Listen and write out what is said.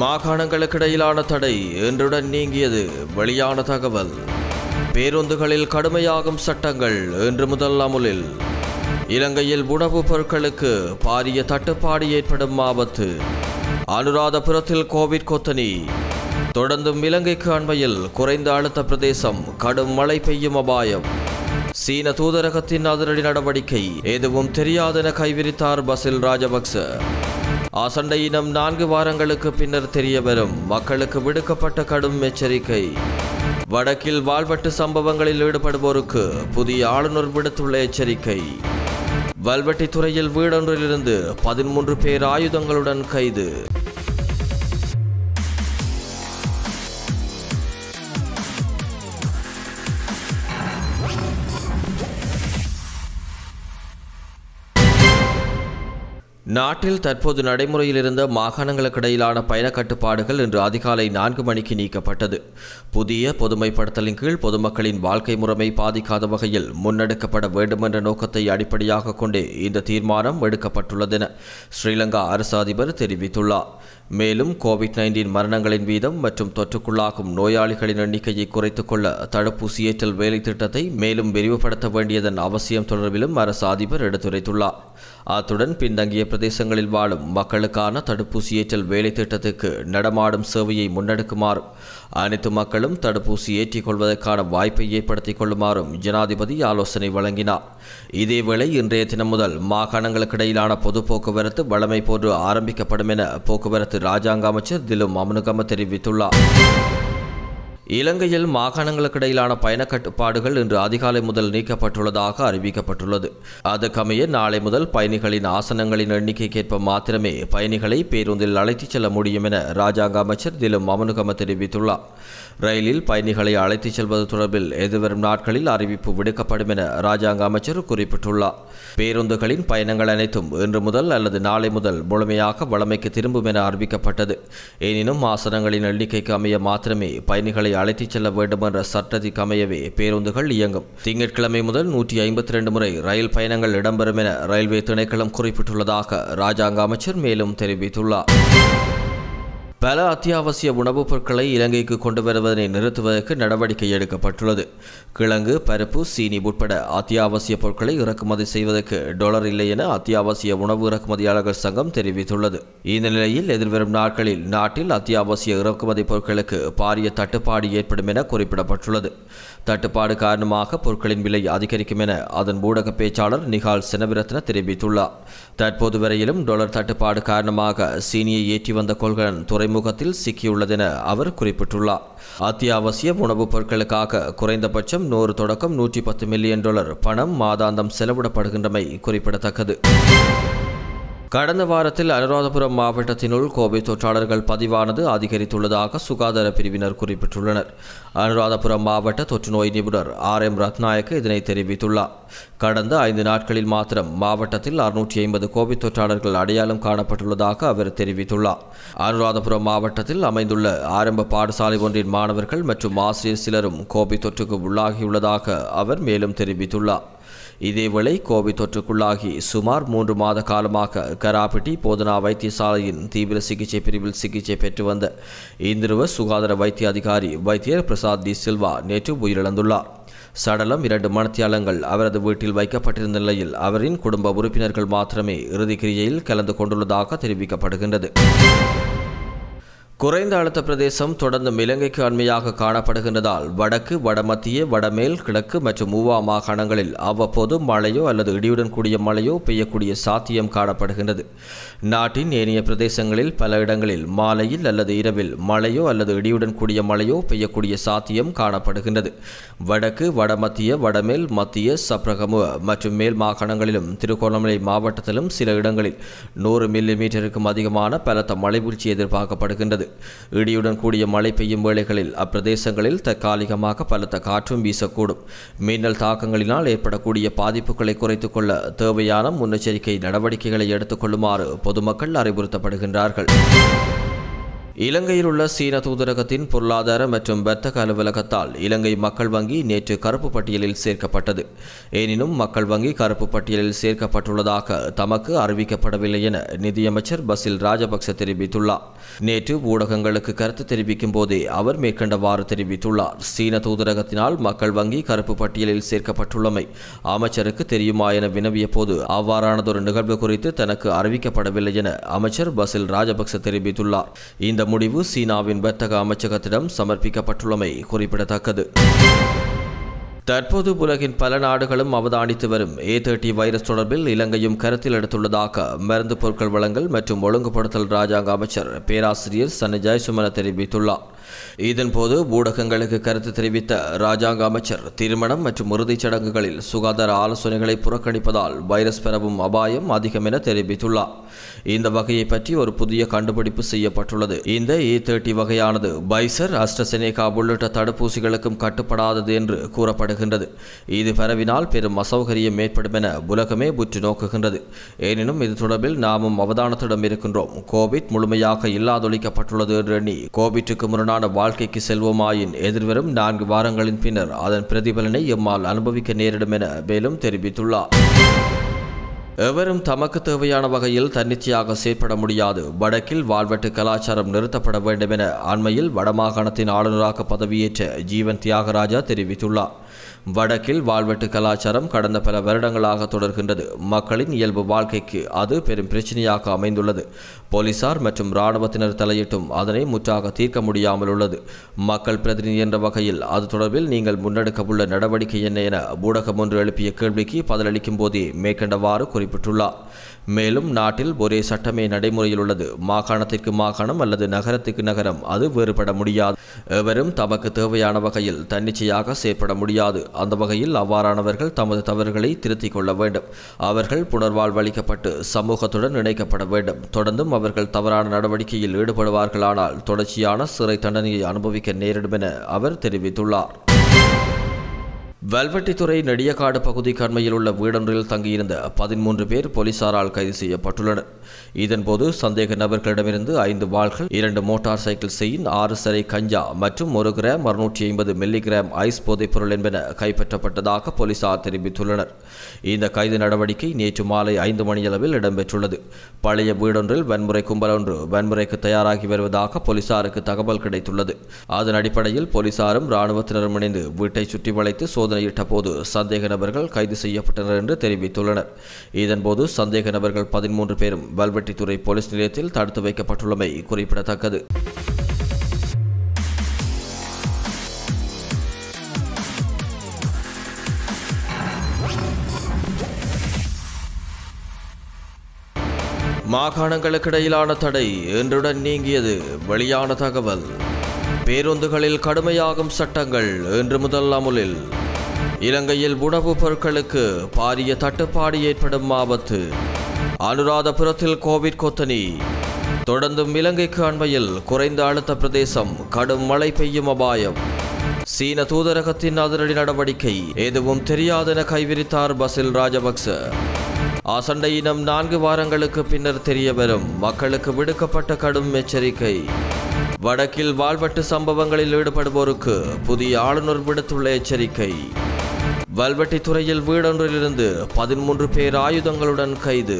மாகாணங்களுக்கிடையிலான தடை இன்றுடன் நீங்கியது. வெளியான தகவல். பேருந்துகளில் கடுமையாகும் சட்டங்கள் இன்று முதல் அமுலில். இலங்கையில் உணவுப் பொருட்களுக்கு பாரிய தட்டுப்பாடு ஏற்படும் ஆபத்து. அனுராதபுரத்தில் கோவிட் கொத்தனி தொடர்ந்தும் இலங்கைக்கு அண்மையில் குறைந்த அழுத்த பிரதேசம் கடும் மழை பெய்யும் அபாயம். சீன தூதரகத்தின் அதிரடி நடவடிக்கை எதுவும் தெரியாதென கைவிரித்தார் பசில் ராஜபக்ச. ஆசண்டை நான்கு வாரங்களுக்கு பின்னர் தெரியவரும். மக்களுக்கு விடுக்கப்பட்ட கடும் எச்சரிக்கை. வடக்கில் வாழ்வட்டு சம்பவங்களில் ஈடுபடுவோருக்கு புதிய ஆளுநர் விடுத்துள்ள எச்சரிக்கை. வல்வெட்டித்துறையில் வீடொன்றிலிருந்து பதிமூன்று பேர் ஆயுதங்களுடன் கைது. நாட்டில் தற்போது நடைமுறையில் இருந்த மாகாணங்களுக்கிடையிலான பயண கட்டுப்பாடுகள் இன்று அதிகாலை நான்கு மணிக்கு நீக்கப்பட்டது. புதிய பொதுமைப்படுத்தலின் கீழ் பொதுமக்களின் வாழ்க்கை முறைமை பாதிக்காத வகையில் முன்னெடுக்கப்பட வேண்டுமென்ற நோக்கத்தை அடிப்படையாக கொண்டே இந்த தீர்மானம் எடுக்கப்பட்டுள்ளதென ஸ்ரீலங்கா அரசு அதிபர் தெரிவித்துள்ளார். மேலும் கோவிட் நைன்டீன் மரணங்களின் வீதம் மற்றும் தொற்றுக்குள்ளாகும் நோயாளிகளின் எண்ணிக்கையை குறைத்துக் கொள்ள தடுப்பூசி ஏற்றல் வேலை திட்டத்தை மேலும் விரிவுபடுத்த வேண்டியதன் அவசியம் தொடர்பிலும் அரசு அதிபர் எடுத்துரைத்துள்ளார். அத்துடன் பின்தங்கிய பிரதேசங்களில் வாழும் மக்களுக்கான தடுப்பூசி ஏற்றல் வேலை திட்டத்துக்கு நடமாடும் சேவையை முன்னெடுக்குமாறும் அனைத்து மக்களும் தடுப்பூசி ஏற்றிக் கொள்வதற்கான வாய்ப்பை ஏற்படுத்திக் கொள்ளுமாறும் ஜனாதிபதி ஆலோசனை வழங்கினார். இதேவேளை இன்றைய தினம் முதல் மாகாணங்களுக்கிடையிலான பொது போக்குவரத்து வழமை போன்று ஆரம்பிக்கப்படும் என போக்குவரத்து ராஜாங்க அமைச்சர் திலும் அமனுகம தெரிவித்துள்ளார் இலங்கையில் மாகாணங்களுக்கிடையிலான பயண கட்டுப்பாடுகள் இன்று அதிகாலை முதல் நீக்கப்பட்டுள்ளதாக அறிவிக்கப்பட்டுள்ளது. அதற்கமைய நாளை முதல் பயணிகளின் ஆசனங்களின் எண்ணிக்கைக்கேற்ப மாத்திரமே பயணிகளை பேருந்தில் அழைத்துச் செல்ல முடியும் என ராஜாங்க அமைச்சர் திலும் மமனுகம தெரிவித்துள்ளார். ரயிலில் பயணிகளை அழைத்துச் செல்வது தொடர்பில் எதிர்வரும் நாட்களில் அறிவிப்பு விடுக்கப்படும் என ராஜாங்க அமைச்சர் குறிப்பிட்டுள்ளார். பேருந்துகளின் பயணங்கள் அனைத்தும் இன்று முதல் அல்லது நாளை முதல் முழுமையாக வழமைக்கு திரும்பும் என அறிவிக்கப்பட்டது. எனினும் ஆசனங்களின் எண்ணிக்கைக்கு அமைய மாத்திரமே பயணிகளை அழைத்துச் செல்ல வேண்டும் என்ற சட்டத்திற்கு அமையவே பேருந்துகள் இயங்கும். திங்கட்கிழமை முதல் நூற்றி ஐம்பத்தி ரெண்டு முறை ரயில் பயணங்கள் இடம்பெறும் என ரயில்வே திணைக்களம் குறிப்பிட்டுள்ளதாக ராஜாங்க அமைச்சர் மேலும் தெரிவித்துள்ளார். பல அத்தியாவசிய உணவுப் பொருட்களை இலங்கைக்கு கொண்டு வருவதனை நிறுத்துவதற்கு நடவடிக்கை எடுக்கப்பட்டுள்ளது. கிழங்கு பருப்பு சீனி உட்பட அத்தியாவசிய பொருட்களை இறக்குமதி செய்வதற்கு டாலர் இல்லை என அத்தியாவசிய உணவு இறக்குமதியாளர்கள் சங்கம் தெரிவித்துள்ளது. இந்த நிலையில் எதிர்வரும் நாட்களில் நாட்டில் அத்தியாவசிய இறக்குமதி பொருட்களுக்கு பாரிய தட்டுப்பாடு ஏற்படும் என குறிப்பிடப்பட்டுள்ளது. தட்டுப்பாடு காரணமாக பொருட்களின் விலை அதிகரிக்கும் என அதன் ஊடக பேச்சாளர் நிகால் செனவிரத்ன தெரிவித்துள்ளார். தற்போது வரையிலும் டாலர் தட்டுப்பாடு காரணமாக சீனியை ஏற்றி வந்த கொள்கலன் துறைமுகத்தில் சிக்கியுள்ளதென அவர் குறிப்பிட்டுள்ளார். அத்தியாவசிய உணவுப் பொருட்களுக்காக குறைந்தபட்சம் நூறு தொடக்கம் நூற்றி பத்து மில்லியன் டாலர் பணம் மாதாந்தம் செலவிடப்படுகின்றமை குறிப்பிடத்தக்கது. கடந்த வாரத்தில் அனுராதபுரம் மாவட்டத்தினுள் கோவிட் தொற்றாளர்கள் பதிவானது அதிகரித்துள்ளதாக சுகாதார பிரிவினர் குறிப்பிட்டுள்ளனர். அனுராதபுரம் மாவட்ட தொற்றுநோய் நிபுணர் ஆர் எம் ரத்நாயக்க இதனை தெரிவித்துள்ளார். கடந்த ஐந்து நாட்களில் மாத்திரம் மாவட்டத்தில் அறுநூற்றி ஐம்பது கோவிட் தொற்றாளர்கள் அடையாளம் காணப்பட்டுள்ளதாக அவர் தெரிவித்துள்ளார். அனுராதபுரம் மாவட்டத்தில் அமைந்துள்ள ஆரம்ப பாடசாலை ஒன்றின் மாணவர்கள் மற்றும் ஆசிரியர் சிலரும் கோவிட் தொற்றுக்கு உள்ளாகியுள்ளதாக அவர் மேலும் தெரிவித்துள்ளார். இதேவேளை கோவிட் தொற்றுக்குள்ளாகி சுமார் மூன்று மாத காலமாக கராபிட்டி போதனா வைத்தியசாலையின் தீவிர சிகிச்சை பிரிவில் சிகிச்சை பெற்று வந்த இந்திருவ சுகாதார வைத்திய அதிகாரி வைத்தியர் பிரசாத் டி சில்வா நேற்று உயிரிழந்துள்ளார். சடலம் இரண்டு மணத்தியாலங்கள் அவரது வீட்டில் வைக்கப்பட்டிருந்த நிலையில் அவரின் குடும்ப உறுப்பினர்கள் மாத்திரமே இறுதிக்கிரியையில் கலந்து கொண்டுள்ளதாக தெரிவிக்கப்படுகின்றது. குறைந்த அழுத்த பிரதேசம் தொடர்ந்து இலங்கைக்கு அண்மையாக காணப்படுகின்றதால் வடக்கு வடமத்திய வடமேல் கிழக்கு மற்றும் மூவா மாகாணங்களில் அவ்வப்போது மழையோ அல்லது இடியுடன் கூடிய மழையோ பெய்யக்கூடிய சாத்தியம் காணப்படுகின்றது. நாட்டின் ஏனைய பிரதேசங்களில் பல இடங்களில் மாலையில் அல்லது இரவில் மழையோ அல்லது இடியுடன் கூடிய மழையோ பெய்யக்கூடிய சாத்தியம் காணப்படுகின்றது. வடக்கு வடமத்திய வடமேல் மத்திய சப்ரகமுவ மற்றும் மேல் மாகாணங்களிலும் திருகோணமலை மாவட்டத்திலும் சில இடங்களில் நூறு மில்லி மீட்டருக்கும் அதிகமான பலத்த மழை வீழ்ச்சி எதிர்பார்க்கப்படுகின்றது. இடியுடன் கூடிய மழை பெய்யும் வேளைகளில் அப்பிரதேசங்களில் தற்காலிகமாக பலத்த காற்றும் வீசக்கூடும். மின்னல் தாக்கங்களினால் ஏற்படக்கூடிய பாதிப்புகளை குறைத்துக் கொள்ள தேவையான முன்னெச்சரிக்கை நடவடிக்கைகளை எடுத்துக் கொள்ளுமாறு பொதுமக்கள் அறிவுறுத்தப்படுகின்றார்கள். இலங்கையில் உள்ள சீன தூதரகத்தின் பொருளாதார மற்றும் வர்த்தக அலுவலகத்தால் இலங்கை மக்கள் வங்கி நேற்று கருப்பு பட்டியலில் சேர்க்கப்பட்டது. எனினும் மக்கள் வங்கி கருப்பு பட்டியலில் சேர்க்கப்பட்டுள்ளதாக தமக்கு அறிவிக்கப்படவில்லை என நிதியமைச்சர் பசில் ராஜபக்ச தெரிவித்துள்ளார். நேற்று ஊடகங்களுக்கு கருத்து தெரிவிக்கும் போதே அவர் மேற்கண்டவாறு தெரிவித்துள்ளார். சீன தூதரகத்தினால் மக்கள் வங்கி கருப்பு பட்டியலில் சேர்க்கப்பட்டுள்ளமை அமைச்சருக்கு தெரியுமா என வினவிய போது அவ்வாறானதொரு நிகழ்வு குறித்து தனக்கு அறிவிக்கப்படவில்லை என அமைச்சர் பசில் ராஜபக்ச தெரிவித்துள்ளார். இந்த முடிவு சீனாவின் வர்த்தக அமைச்சகத்திடம் சமர்ப்பிக்கப்பட்டுள்ளமை குறிப்பிடத்தக்கது. தற்போது உலகின் பல நாடுகளும் அவதானித்து வரும் ஏ தேர்ட்டி வைரஸ் தொடர்பில் இலங்கையும் கருத்தில் எடுத்துள்ளதாக மருந்து பொருட்கள் வழங்கல் மற்றும் ஒழுங்குபடுத்தல் ராஜாங்க அமைச்சர் பேராசிரியர் சன ஜெயசுமன தெரிவித்துள்ளார். இதன்போது ஊடகங்களுக்கு கருத்து தெரிவித்த ராஜாங்க அமைச்சர் திருமணம் மற்றும் இறுதிச் சடங்குகளில் சுகாதார ஆலோசனைகளை புறக்கணிப்பதால் வைரஸ் பரவும் அபாயம் அதிகம் என தெரிவித்துள்ளார். இந்த வகையை பற்றி ஒரு புதிய கண்டுபிடிப்பு செய்யப்பட்டுள்ளது. இந்த e ஏ தேர்ட்டி வகையானது பைசர் அஸ்டசெனேகா உள்ளிட்ட தடுப்பூசிகளுக்கும் கட்டுப்படாதது என்று கூறப்படுகின்றது. இது பரவினால் பெரும் அசௌகரியம் ஏற்படும் என உலகமே உற்று நோக்குகின்றது. எனினும் இது தொடர்பில் நாமும் அவதானத்திடம் இருக்கின்றோம். கோவிட் முழுமையாக இல்லாதொழிக்கப்பட்டுள்ளது என்று எண்ணி கோவிட்டுக்கு முரணான வாழ்க்கைக்கு செல்வோமாயின் எதிர்வரும் நான்கு வாரங்களின் பின்னர் அதன் பிரதிபலனை எம்மால் அனுபவிக்க நேரிடும் என மேலும் தெரிவித்துள்ளார். எவரும் தமக்கு தேவையான வகையில் தன்னிச்சையாக செயற்பட முடியாது. வடக்கில் வாழ்வெட்டு கலாச்சாரம் நிறுத்தப்பட வேண்டும் என அண்மையில் வடமாகாணத்தின் ஆளுநராக பதவியேற்ற ஜீவன் தியாகராஜா தெரிவித்துள்ளார். வடக்கில் வாழ்வெட்டு கலாச்சாரம் கடந்த பல வருடங்களாக தொடர்கின்றது. மக்களின் இயல்பு வாழ்க்கைக்கு அது பெரும் பிரச்சனையாக அமைந்துள்ளது. போலீசார் மற்றும் இராணுவத்தினர் தலையிட்டும் அதனை முற்றாக தீர்க்க முடியாமல் உள்ளது. மக்கள் பிரதிநிதி என்ற வகையில் அது தொடர்பில் நீங்கள் முன்னெடுக்கவுள்ள நடவடிக்கை என்ன என ஊடகம் ஒன்று எழுப்பிய கேள்விக்கு பதிலளிக்கும் போதே மேற்கண்டவாறு குறிப்பிட்டுள்ளார். மேலும் நாட்டில் ஒரே சட்டமே நடைமுறையில் உள்ளது. மாகாணத்திற்கு மாகாணம் அல்லது நகரத்துக்கு நகரம். அது வேறுபட முடியாது. எவரும் தமக்கு தேவையான வகையில் தன்னிச்சையாக செயற்பட முடியாது. அந்த வகையில் அவ்வாறானவர்கள் தமது தவறுகளை திருத்திக் கொள்ள வேண்டும். அவர்கள் புனர்வாழ்வளிக்கப்பட்டு சமூகத்துடன் இணைக்கப்பட வேண்டும். தொடர்ந்தும் அவர்கள் தவறான நடவடிக்கையில் ஈடுபடுவார்களானால் தொடர்ச்சியான சிறை தண்டனையை அனுபவிக்க நேரிடும் என அவர் தெரிவித்துள்ளார். வல்வெட்டித்துறை நெடியக்காடு பகுதி கண்மையில் உள்ள வீடொன்றில் தங்கியிருந்த பதிமூன்று பேர் போலீசாரால் கைது செய்யப்பட்டுள்ளனர். இதன்போது சந்தேக நபர்களிடமிருந்து ஐந்து வாள்கள் இரண்டு மோட்டார் சைக்கிள் செயின் ஆறு சரை கஞ்சா மற்றும் ஒரு கிராம் அறுநூற்றி ஐம்பது மில்லிகிராம் ஐஸ் போதைப்பொருள் என்பன கைப்பற்றப்பட்டதாக போலீசார் தெரிவித்துள்ளனர். இந்த கைது நடவடிக்கை நேற்று மாலை ஐந்து மணியளவில் இடம்பெற்றுள்ளது. பழைய வீடொன்றில் வன்முறை கும்பல் ஒன்று வன்முறைக்கு தயாராகி வருவதாக போலீசாருக்கு தகவல் கிடைத்துள்ளது. அதன் அடிப்படையில் போலீசாரும் இராணுவத்தினரும் இணைந்து வீட்டை சுற்றி வளைத்து சோதனையிட்ட போது சந்தேக நபர்கள் கைது செய்யப்பட்டனர் என்று தெரிவித்துள்ளனர். இதன்போது சந்தேக நபர்கள் பதிமூன்று பேரும் வல்வெட்டித்துறை போலீஸ் நிலையத்தில் தடுத்து வைக்கப்பட்டுள்ளமை குறிப்பிடத்தக்கது. மாகாணங்களுக்கிடையிலான தடை இன்றுடன் நீங்கியது. வெளியான தகவல் பேருந்துகளில் கடுமையாகும் சட்டங்கள் இன்று முதல் அமுலில். இலங்கையில் உணவுப் பொருட்களுக்கு பாரிய தட்டுப்பாடு ஏற்படும் ஆபத்து. அனுராதபுரத்தில் கோவிட் கொத்தனி. தொடர்ந்தும் இலங்கைக்கு அண்மையில் குறைந்த அழுத்த பிரதேசம் கடும் மழை பெய்யும் அபாயம். சீன தூதரகத்தின் அதிரடி நடவடிக்கை எதுவும் தெரியாதென கைவிரித்தார் பசில் ராஜபக்ச. அசண்டையினம் நான்கு வாரங்களுக்கு பின்னர் தெரியவரும் மக்களுக்கு விடுக்கப்பட்ட கடும் எச்சரிக்கை. வடக்கில் வாழ்வட்டு சம்பவங்களில் ஈடுபடுவோருக்கு புதிய ஆளுநர் விடுத்துள்ள எச்சரிக்கை. வல்வெட்டித்துறையில் வீடொன்றிலிருந்து பதிமூன்று பேர் ஆயுதங்களுடன் கைது.